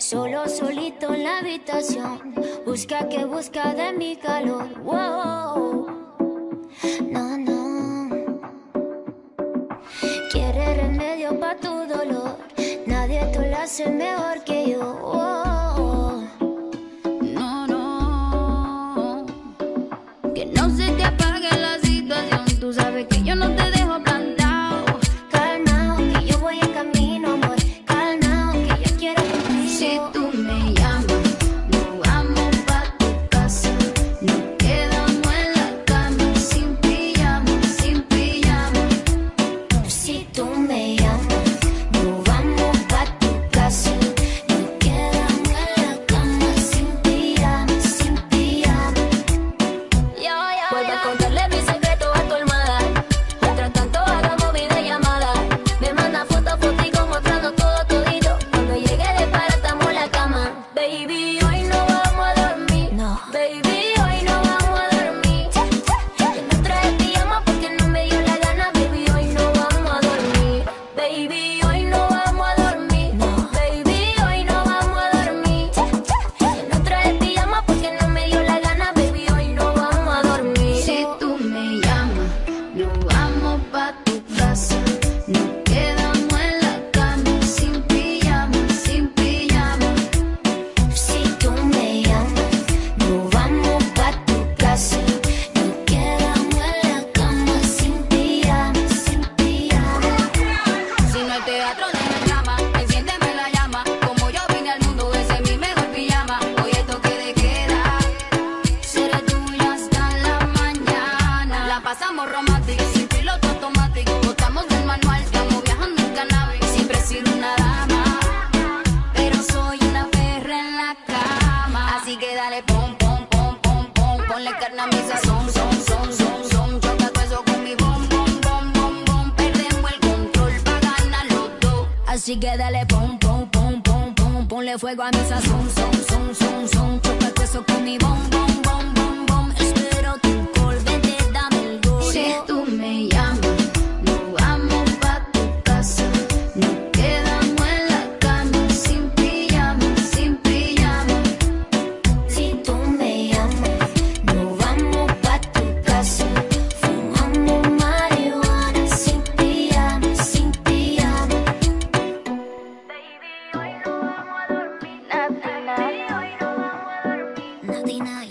Solo, solito en la habitación. Busca que busca de mi calor. No, no. Quiere remedio pa' tu dolor. Nadie te lo hace mejor que yo. No, no. Que no se te apague. Así que dale pom, pom, pom, pom, pom, ponle carne a mi sazón, son. Así que dale pum, pum, pum, pum, pum, ponle fuego a mi sazón, son, son, son, son. Pasadena